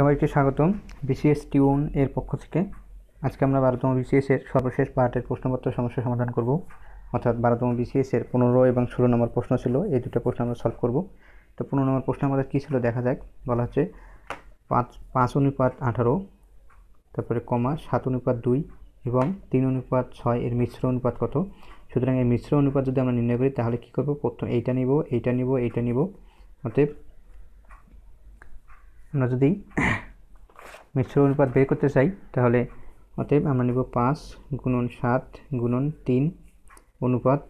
সবাইকে স্বাগতম BCS tune এর পক্ষ থেকে। আজকে আমরা বারোতম বিসিএস এর সর্বশেষ পার্টের প্রশ্নপত্র সমস্যা সমাধান করব। অর্থাৎ বারোতম বিসিএস এর পনেরো এবং ষোলো নম্বর প্রশ্ন ছিল, এই দুটো প্রশ্ন আমরা সলভ করব। তো পনেরো নম্বর প্রশ্ন আমাদের কী ছিল দেখা যাক। বলা হচ্ছে পাঁচ পাঁচ অনুপাত আঠারো, তারপরে কমা সাত অনুপাত দুই এবং তিন অনুপাত ছয় এর মিশ্র অনুপাত কত? সুতরাং এই মিশ্র অনুপাত যদি আমরা নির্ণয় করি তাহলে কী করব? প্রথম এইটা নিব এইটা নিব এইটা নিব। অতএব আমরা যদি মিশ্র অনুপাত বের করতে চাই, তাহলে অতএব আমরা নিব পাঁচ গুণন সাত গুণন তিন অনুপাত।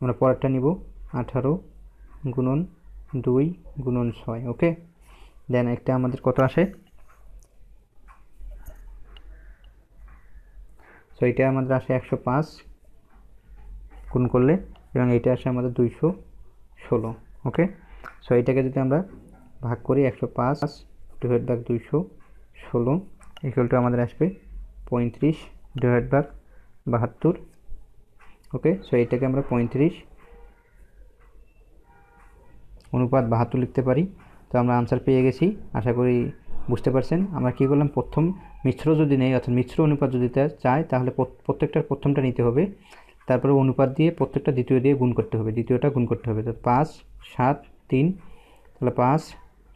আমরা পরেরটা নিব আঠারো গুণন দুই গুণন ছয়, ওকে? দেন একটা আমাদের কত আসে? সো এটা আমাদের আসে একশো পাঁচ গুণ করলে, এবং এটা আসে আমাদের দুইশো ষোলো, ওকে? সো এটাকে যদি আমরা ভাগ করি একশো পাঁচ ডিভাইড বাই দুইশো ষোলো ইকুয়াল টু আমাদের আসবে পঁয়ত্রিশ ডিভাইড বাই বাহাত্তর। ওকে সো এটাকে আমরা পঁয়ত্রিশ অনুপাত বাহাত্তর লিখতে পারি। তো আমরা আনসার পেয়ে গেছি, আশা করি বুঝতে পারছেন। আমরা কী করলাম? প্রথম মিশ্র যদি নেই, অর্থাৎ মিশ্র অনুপাত যদি চাই তাহলে প্রত্যেকটার প্রথমটা নিতে হবে। তারপরে অনুপাত দিয়ে প্রত্যেকটা দ্বিতীয় দিয়ে গুণ করতে হবে। দ্বিতীয়টা গুণ করতে হবে। তো পাঁচ, সাত, তিন, তাহলে পাঁচ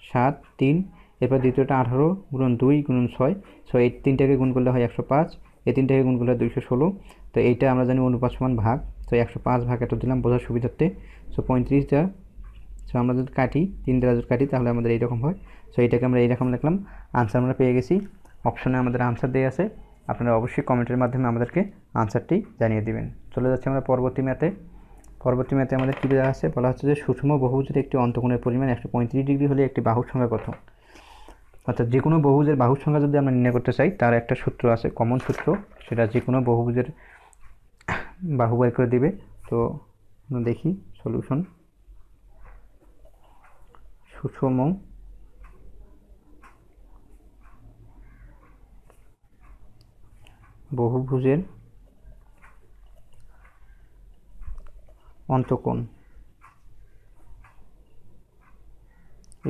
সাত, তিন, এরপর দ্বিতীয়টা আঠারো, গুণন দুই, গুণন ছয়। সো এই তিনটাকে গুণ করলে হয় একশো পাঁচ। এই তিনটাকে গুণ করলে দুইশো ষোলো। তো এইটা আমরা জানি অনুপাত সমান ভাগ। তো একশো পাঁচ ভাগ এত দিলাম বোঝার সুবিধার্থে। সো পঁয়ত্রিশ যা সো আমরা যদি কাটি, তিন দ্বারা যদি কাটি, তাহলে আমাদের এইরকম হয়। সো এইটাকে আমরা এইরকম লিখলাম। আনসার আমরা পেয়ে গেছি। অপশনে আমাদের আনসার দেওয়া আছে। আপনারা অবশ্যই কমেন্টের মাধ্যমে আমাদেরকে আনসারটি জানিয়ে দিবেন। চলে যাচ্ছে আমরা পরবর্তী ম্যাথে পরবর্তী ম্যাথে আমাদের কী দেওয়া আছে? বলা হচ্ছে যে সুষম বহুভুজের একটি অন্তকোণের পরিমাণ একশো পঁয়ত্রিশ ডিগ্রি হলে একটি বাহুর সংখ্যা কত? অর্থাৎ যে কোনো বহুভুজের বাহুর সংখ্যা যদি আমরা নির্ণয় করতে চাই, তার একটা সূত্র আছে কমন সূত্র। সেটা যে কোনো বহুভুজের বাহু বের করে দিবে। তো দেখি সলিউশন সুষম বহুভুজের অন্তকোণ।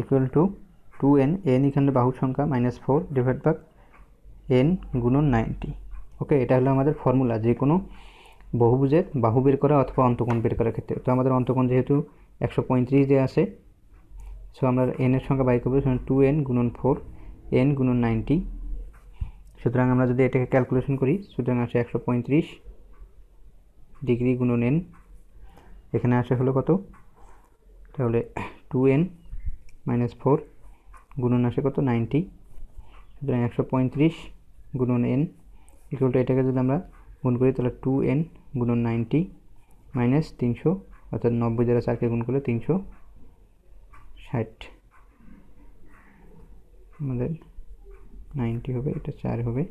Equal to two n n এখানে বাহু সংখ্যা minus four divide by n গুণন নাইনটি ওকে এটা হলো আমাদের ফর্মুলা যে কোনো বহুভুজের বাহু বের করা অথবা অন্তকোণ বের করার ক্ষেত্রে। তো আমাদের অন্তকোণ যেহেতু একশো পঁয়ত্রিশ দিয়ে আছে সো আমরা এন এর সংখ্যা বাই করব টু এন গুণন ফোর এন গুণন নাইনটি সুতরাং আমরা যদি এটাকে ক্যালকুলেশন করি, সুতরাং আসে একশো পঁয়ত্রিশ ডিগ্রি গুণন এন এখানে আসে হলো কত? তাহলে টু এন মাইনাস ফোর গুণন আসে কত? নাইনটি সুতরাং একশো পঁয়ত্রিশ গুণন এন ইকুয়াল টু এটাকে যদি আমরা গুণ করি, তাহলে টু এন গুণন নাইনটি মাইনাস তিনশো, অর্থাৎ নব্বই দ্বারা চারকে গুণ করলে তিনশো ষাট। আমাদের নাইনটি হবে, এটা চার হবে।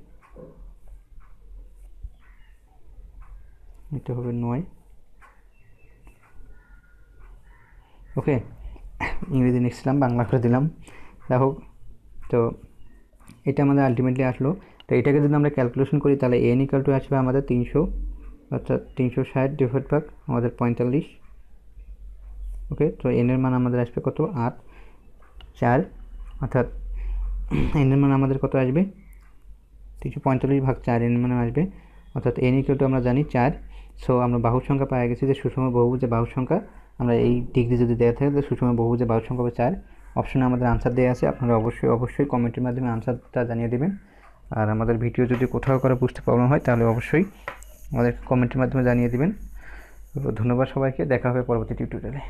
এটা হবে নয়। ওকে, ইংরেজি লিখছিলাম বাংলা করে দিলাম। যাই হোক তো এটা আমাদের আলটিমেটলি আসলো। তো এটাকে যদি আমরা ক্যালকুলেশন করি, তাহলে এন ইকাল টু আসবে আমাদের তিনশো, অর্থাৎ তিনশো ষাট ডিভাইড ভাগ আমাদের পঁয়তাল্লিশ। ওকে, তো এনের মান আমাদের আসবে কত? আট, চার, অর্থাৎ এনের মান আমাদের কত আসবে? তিনশো পঁয়তাল্লিশ ভাগ চার এনের মানে আসবে। অর্থাৎ এন ইকাল টু আমরা জানি চার। সো আমরা বাহুর সংখ্যা পাওয়া গেছি যে সুষম বহু যে বাহুর সংখ্যা আমরা এই ডিগ্রি যদি দেওয়া থাকে, তাহলে সুষম বহুভুজের বাহু সংখ্যা হবে চার অপশনে আমাদের আনসার দেওয়া আছে। আপনারা অবশ্যই অবশ্যই কমেন্টের মাধ্যমে আনসারটা জানিয়ে দেবেন। আর আমাদের ভিডিও যদি কোথাও করে বুঝতে প্রবলেম হয়, তাহলে অবশ্যই আমাদের কমেন্টের মাধ্যমে জানিয়ে দেবেন। ধন্যবাদ সবাইকে। দেখা হবে পরবর্তী টিউটোরিয়ালে